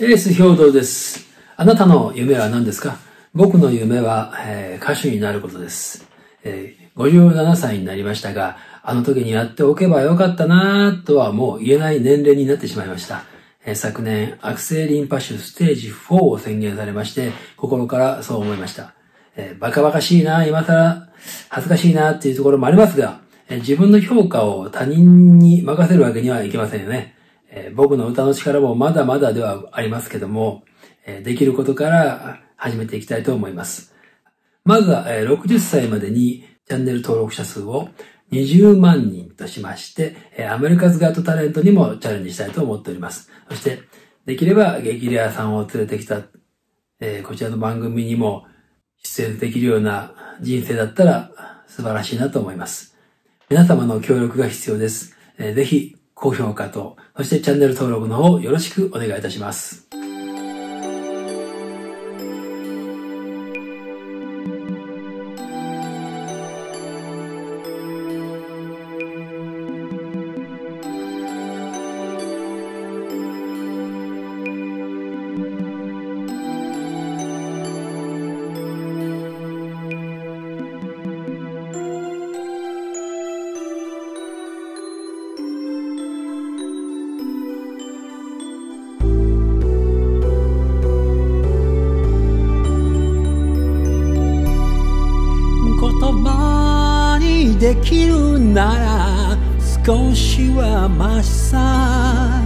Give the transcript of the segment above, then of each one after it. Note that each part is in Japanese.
エース兵道です。あなたの夢は何ですか？僕の夢は、えー、歌手になることです、えー。57歳になりましたが、あの時にやっておけばよかったなぁとはもう言えない年齢になってしまいました。えー、昨年、悪性リンパ腫ステージ4を宣言されまして、心からそう思いました。えー、バカバカしいなぁ、今更恥ずかしいなぁっていうところもありますが、えー、自分の評価を他人に任せるわけにはいきませんよね。えー、僕の歌の力もまだまだではありますけども、えー、できることから始めていきたいと思います。まずは、えー、60歳までにチャンネル登録者数を20万人としまして、えー、アメリカズガットタレントにもチャレンジしたいと思っております。そして、できれば激レアさんを連れてきた、えー、こちらの番組にも出演できるような人生だったら素晴らしいなと思います。皆様の協力が必要です。えー、ぜひ高評価と、そしてチャンネル登録の方よろしくお願いいたします。できるなら少しはマシさ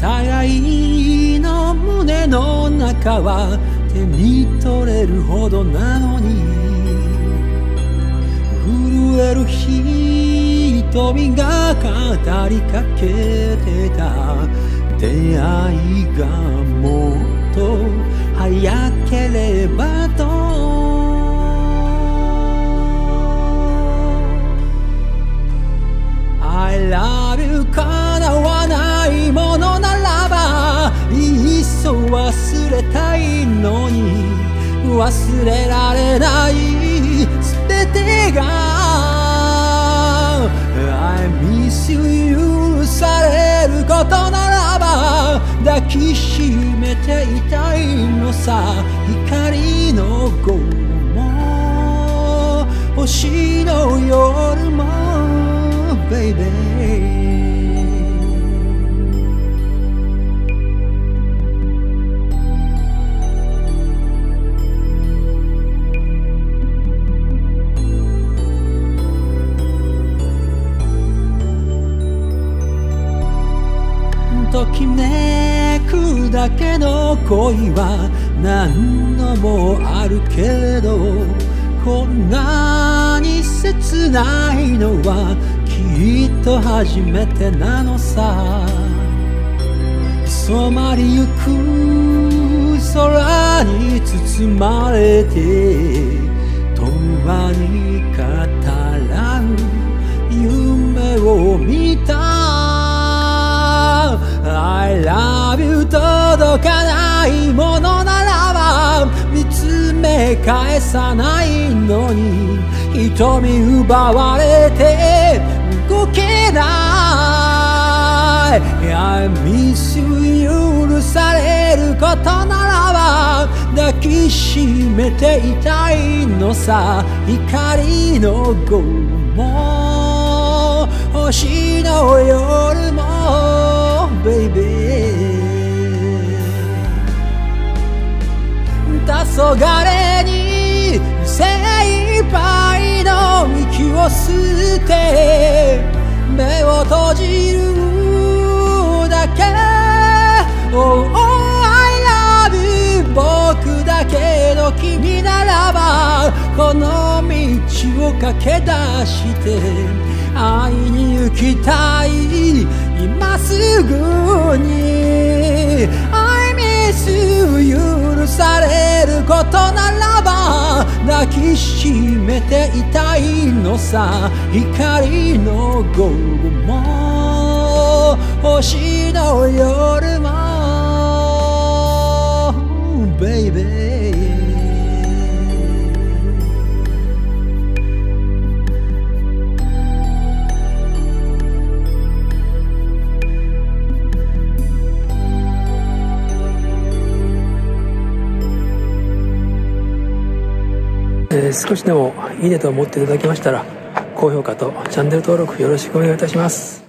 互いの胸の中は手に取れるほどなのに。震える瞳が語りかけてた。出会いがもっと早ければと。忘れられない全てが I miss you されることならば抱きしめていたいのさ光の午後も星の夜も baby ときめくだけの恋は何度もあるけれどこんなに切ないのはきっと初めてなのさ。染まりゆく空に包まれて永に語らう夢を見た届かないものならば見つめ返さないのに。瞳奪われて動けない。I miss you 許されることならば抱きしめていたいのさ。光の午後も星の夜も黄昏に精一杯の息を吸って目を閉じるだけ Oh, oh I love you 僕だけの君ならばこの道を駆け出して会いに行きたい今すぐに抱きしめていたいのさ。光の午後も。星の夜もー、少しでもいいねと思っていただきましたら高評価とチャンネル登録よろしくお願いいたします。